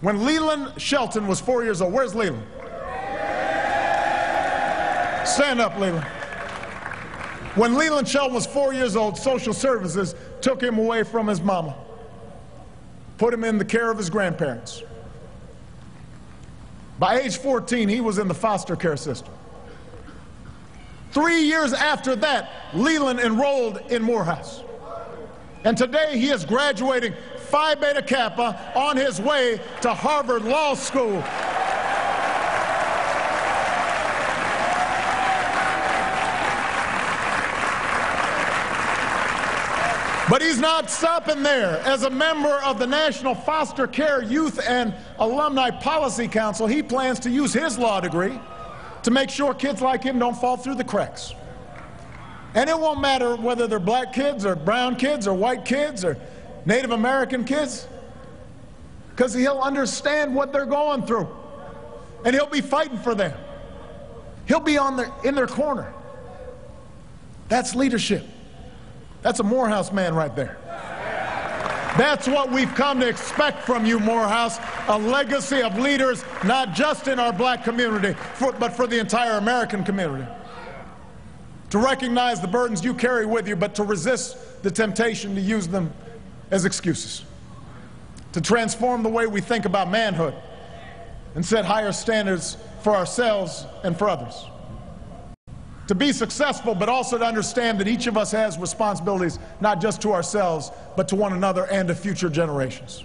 When Leland Shelton was four years old, where's Leland? Stand up, Leland. When Leland Shelton was four years old, social services took him away from his mama, put him in the care of his grandparents. By age 14, he was in the foster care system. Three years after that, Leland enrolled in Morehouse. And today he is graduating Phi Beta Kappa on his way to Harvard Law School. But he's not stopping there. As a member of the National Foster Care Youth and Alumni Policy Council, he plans to use his law degree to make sure kids like him don't fall through the cracks. And it won't matter whether they're black kids or brown kids or white kids or Native American kids, because he'll understand what they're going through. And he'll be fighting for them. He'll be on their, in their corner. That's leadership. That's a Morehouse man right there. That's what we've come to expect from you, Morehouse a legacy of leaders, not just in our black community, for, but for the entire American community. To recognize the burdens you carry with you, but to resist the temptation to use them as excuses. To transform the way we think about manhood and set higher standards for ourselves and for others to be successful, but also to understand that each of us has responsibilities not just to ourselves, but to one another and to future generations.